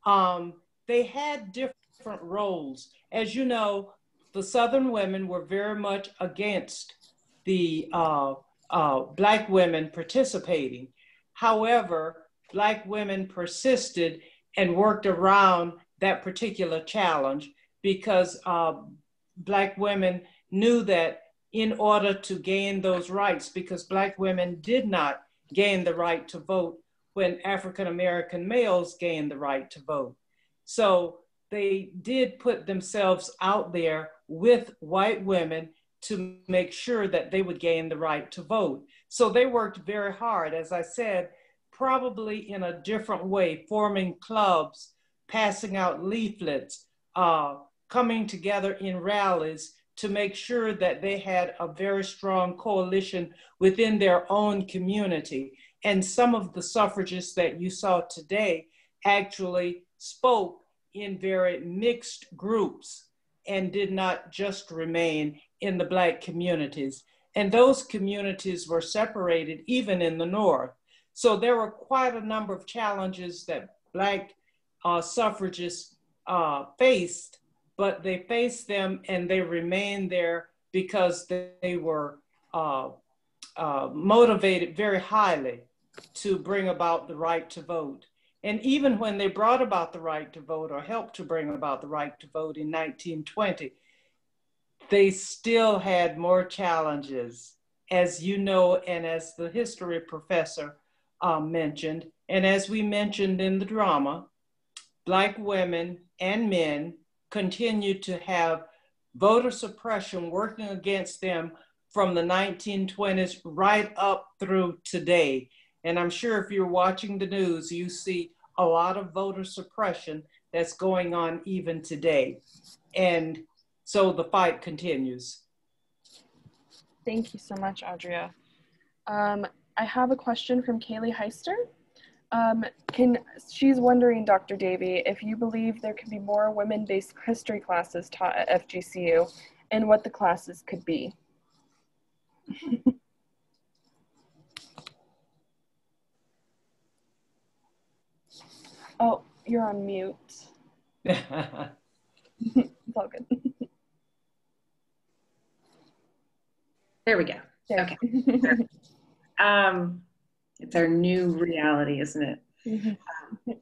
Um, they had different roles. As you know, the Southern women were very much against the uh, uh, Black women participating. However, Black women persisted and worked around that particular challenge because uh, Black women knew that in order to gain those rights, because Black women did not gain the right to vote when African American males gained the right to vote. So they did put themselves out there with white women to make sure that they would gain the right to vote. So they worked very hard, as I said, probably in a different way, forming clubs, passing out leaflets, uh, coming together in rallies to make sure that they had a very strong coalition within their own community. And some of the suffragists that you saw today actually spoke in very mixed groups and did not just remain in the Black communities. And those communities were separated even in the North. So there were quite a number of challenges that Black uh, suffragists uh, faced, but they faced them and they remained there because they were uh, uh motivated very highly to bring about the right to vote. And even when they brought about the right to vote or helped to bring about the right to vote in 1920, they still had more challenges, as you know, and as the history professor um, mentioned, and as we mentioned in the drama, Black women and men continued to have voter suppression working against them from the 1920s right up through today. And I'm sure if you're watching the news, you see a lot of voter suppression that's going on even today. And so the fight continues. Thank you so much, Audria. Um, I have a question from Kaylee Heister. Um, can she's wondering, Dr. Davey, if you believe there could be more women-based history classes taught at FGCU, and what the classes could be. oh, you're on mute. it's all good. There we go. There. Okay. Um, it's our new reality, isn't it? Mm-hmm. Um,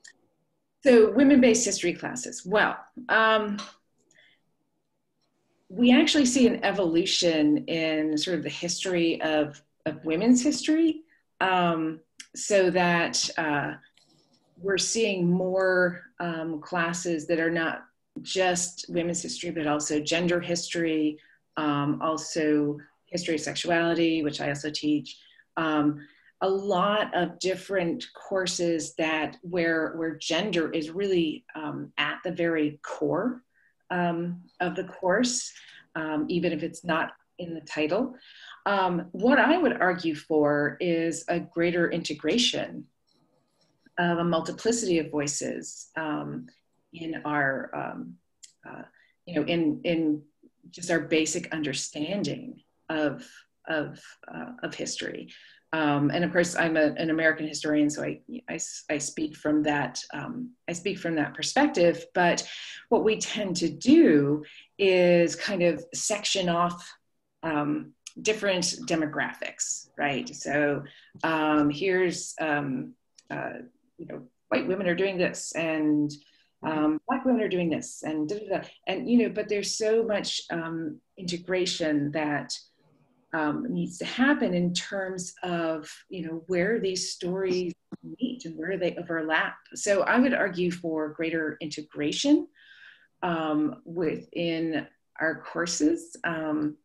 so, women based history classes. Well, um, we actually see an evolution in sort of the history of, of women's history um, so that uh, we're seeing more um, classes that are not just women's history, but also gender history, um, also history of sexuality, which I also teach. Um, a lot of different courses that where where gender is really um, at the very core um, of the course, um, even if it's not in the title. Um, what I would argue for is a greater integration of a multiplicity of voices um, in our, uh, you know, in in just our basic understanding of of uh, of history. Um, and of course, I'm a, an American historian, so I, I, I speak from that um, I speak from that perspective. But what we tend to do is kind of section off um, different demographics, right? So um, here's um, uh, you know white women are doing this, and um, black women are doing this, and da, da, da. and you know, but there's so much integration that um, needs to happen in terms of you know where these stories meet and where they overlap. So I would argue for greater integration um, within our courses, um,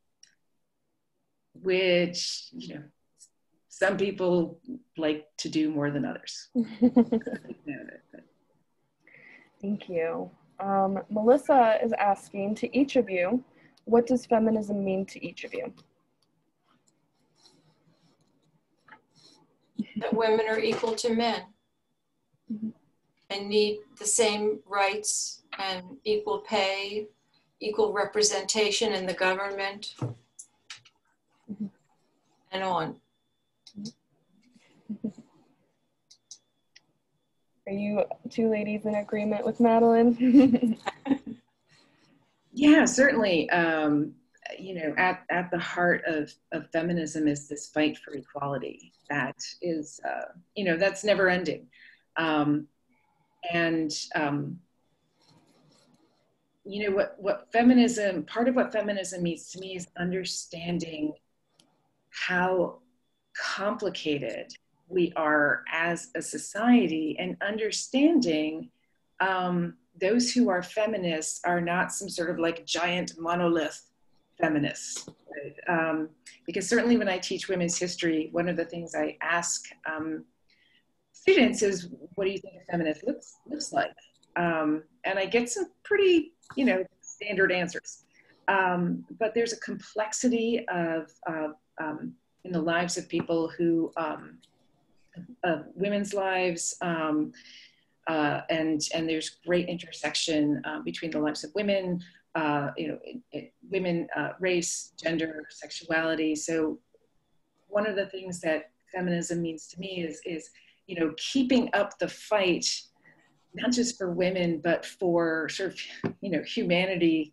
which you know some people like to do more than others. Thank you. Um, Melissa is asking to each of you, what does feminism mean to each of you? That women are equal to men mm-hmm. and need the same rights and equal pay, equal representation in the government, mm-hmm. and on. Are you two ladies in agreement with Madeline? yeah, certainly. Um, you know, at, at the heart of, of feminism is this fight for equality that is, uh, you know, that's never ending. Um, and um, you know what what feminism part of what feminism means to me is understanding how complicated we are as a society and understanding um, those who are feminists are not some sort of like giant monolith feminists right? um, because certainly when i teach women's history one of the things i ask um, students is what do you think a feminist looks, looks like um, and i get some pretty you know standard answers um, but there's a complexity of, um, in the lives of people who um, of women's lives uh, and and there's great intersection uh, between the lives of women uh, you know it, it, women uh, race gender sexuality so one of the things that feminism means to me is is you know keeping up the fight not just for women but for sort of you know humanity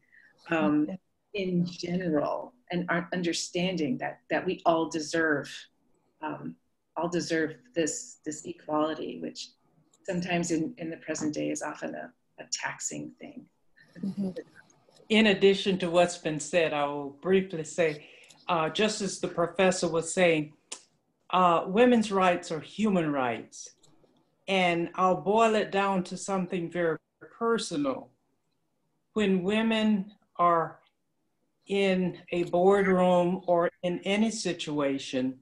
um, in general and understanding that that we all deserve um, all deserve this this equality which sometimes in, in the present day is often a, a taxing thing mm-hmm. In addition to what's been said i will briefly say uh, just as the professor was saying uh, women's rights are human rights. And i'll boil it down to something very personal. When women are in a boardroom or in any situation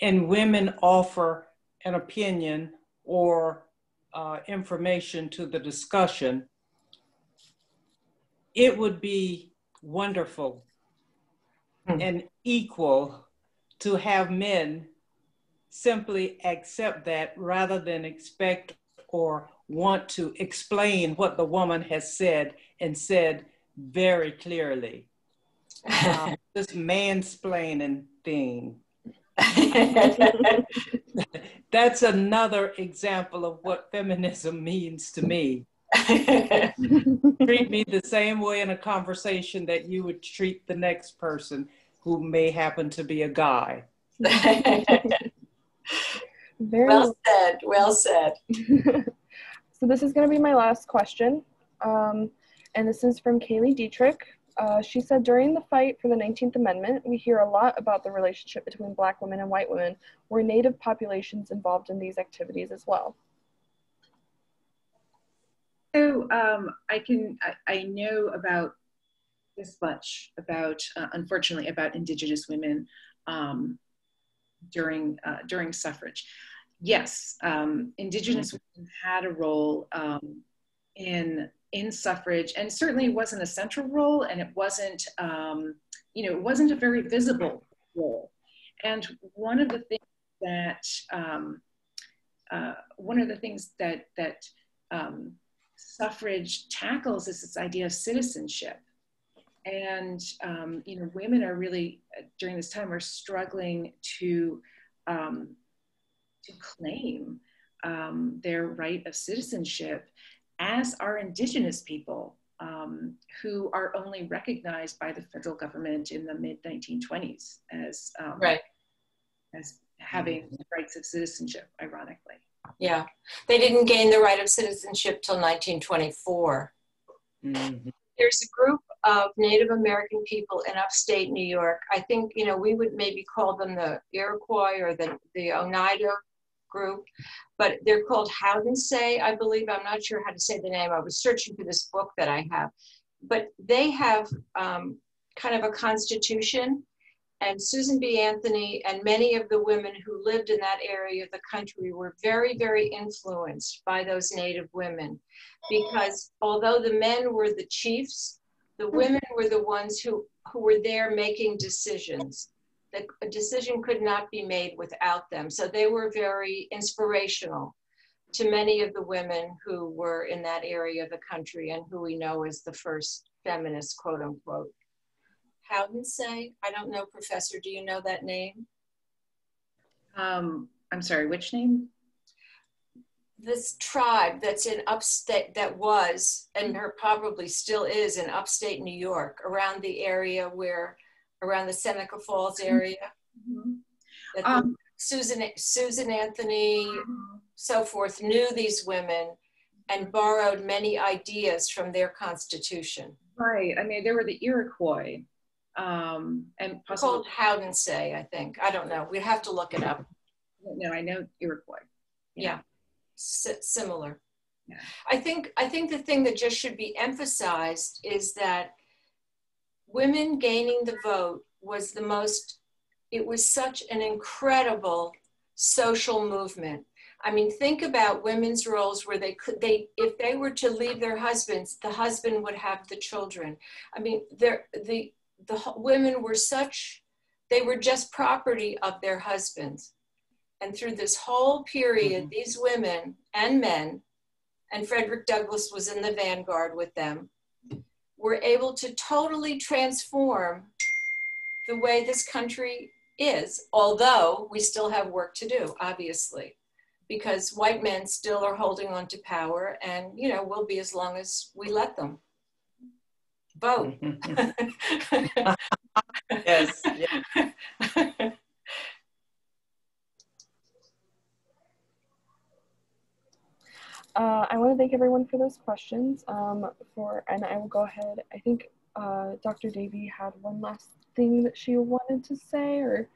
and women offer an opinion or uh, information to the discussion, it would be wonderful hmm. and equal to have men simply accept that rather than expect or want to explain what the woman has said and said very clearly. Um, this mansplaining thing. That's another example of what feminism means to me. treat me the same way in a conversation that you would treat the next person who may happen to be a guy. Very well said. Well said. so this is going to be my last question, um, and this is from Kaylee Dietrich. Uh, she said during the fight for the 19th Amendment, we hear a lot about the relationship between Black women and white women. Were Native populations involved in these activities as well? So um, I can I, I, know about this much about uh, unfortunately about Indigenous women um, during uh, during suffrage. Yes, um, Indigenous women had a role um, in in suffrage, and certainly it wasn't a central role, and it wasn't, um, you know, it wasn't a very visible role. And one of the things that um, uh, one of the things that that um, suffrage tackles is this idea of citizenship. And um, you know, women are really during this time are struggling to um, to claim um, their right of citizenship as are Indigenous people um, who are only recognized by the federal government in the mid 1920s as um, right as having rights of citizenship. Ironically, yeah, they didn't gain the right of citizenship till 1924. Mm-hmm. There's a group of Native American people in upstate New York. I think you know we would maybe call them the Iroquois or the the Oneida group, but they're called Haudenosaunee, I believe. I'm not sure how to say the name. I was searching for this book that I have, but they have um, kind of a constitution. And Susan B. Anthony and many of the women who lived in that area of the country were very, very influenced by those Native women. Because although the men were the chiefs, the hmm. women were the ones who, who were there making decisions the a decision could not be made without them. So they were very inspirational to many of the women who were in that area of the country and who we know as the first feminist, quote unquote. Haudenosaunee? I don't know, Professor. Do you know that name? Um, I'm sorry, which name? This tribe that's in upstate, that was, and her probably still is in upstate New York, around the area where around the Seneca Falls mm-hmm. area. Mm-hmm. Um, Susan Susan Anthony, so forth knew these women and borrowed many ideas from their constitution. Right. I mean, they were the Iroquois. Um, and possibly, called say, I think. I don't know. We'd have to look it up. No, I know Iroquois. Yeah, yeah. S- similar. Yeah. I think I think the thing that just should be emphasized is that women gaining the vote was the most. It was such an incredible social movement. I mean, think about women's roles where they could they if they were to leave their husbands, the husband would have the children. I mean, the the the women were such they were just property of their husbands. And through this whole period, mm-hmm. these women and men, and Frederick Douglass was in the vanguard with them, were able to totally transform the way this country is, although we still have work to do, obviously, because white men still are holding on to power and, you know, will be as long as we let them. Vote. yes. Yeah. Uh, I want to thank everyone for those questions. Um, for and I will go ahead. I think uh, Dr. Davey had one last thing that she wanted to say, or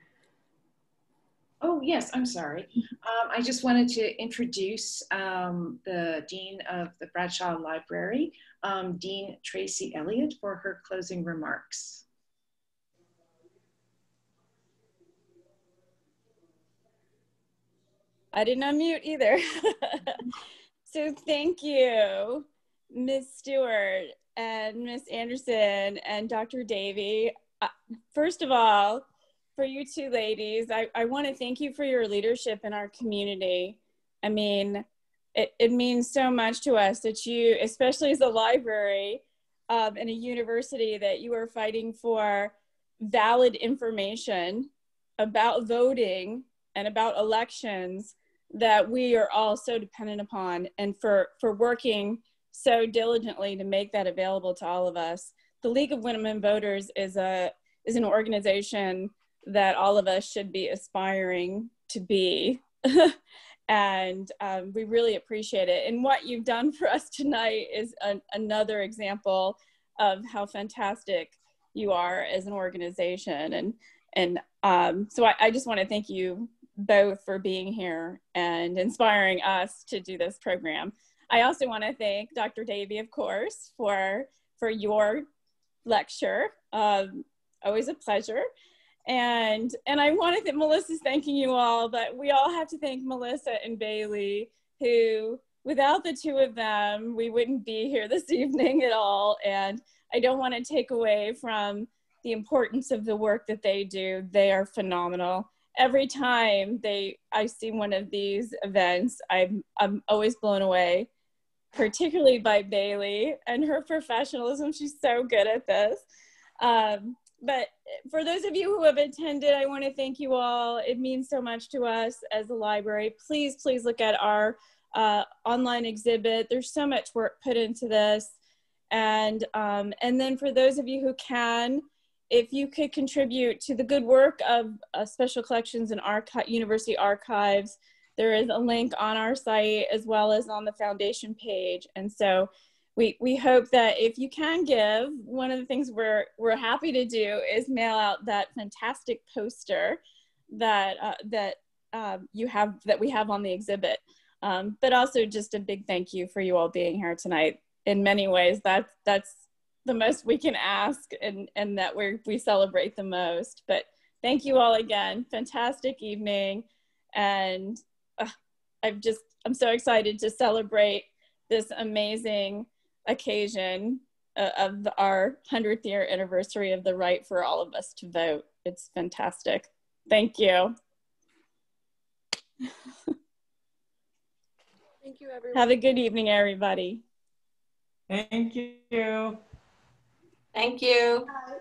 Oh, yes, I'm sorry. Um, I just wanted to introduce um, the Dean of the Bradshaw Library, um, Dean Tracy Elliott, for her closing remarks. I didn't unmute either. so thank you, Ms. Stewart and Ms. Anderson and Dr. Davey. Uh, first of all, for you two ladies, I, I want to thank you for your leadership in our community. I mean, it, it means so much to us that you, especially as a library um, and a university, that you are fighting for valid information about voting and about elections that we are all so dependent upon and for, for working so diligently to make that available to all of us. The League of Women Voters is a is an organization that all of us should be aspiring to be. and um, we really appreciate it. And what you've done for us tonight is an, another example of how fantastic you are as an organization. And, and um, so I, I just want to thank you both for being here and inspiring us to do this program. I also want to thank Dr. Davey, of course, for, for your lecture. Um, always a pleasure and and I wanted that Melissa's thanking you all, but we all have to thank Melissa and Bailey, who without the two of them, we wouldn't be here this evening at all. And I don't want to take away from the importance of the work that they do. They are phenomenal. Every time they I see one of these events, I'm I'm always blown away, particularly by Bailey and her professionalism. She's so good at this. Um, but for those of you who have attended, I want to thank you all. It means so much to us as a library. Please, please look at our uh, online exhibit. There's so much work put into this. And, um, and then for those of you who can, if you could contribute to the good work of uh, Special Collections and Archi University Archives, there is a link on our site as well as on the foundation page. And so we we hope that if you can give, one of the things we're we're happy to do is mail out that fantastic poster that uh, that um, you have that we have on the exhibit. Um, but also just a big thank you for you all being here tonight. In many ways, that's that's the most we can ask, and and that we we celebrate the most. But thank you all again. Fantastic evening, and uh, I've just I'm so excited to celebrate this amazing occasion uh, of our 100th year anniversary of the right for all of us to vote. It's fantastic. Thank you. Thank you, everyone. Have a good evening, everybody. Thank you. Thank you. Bye.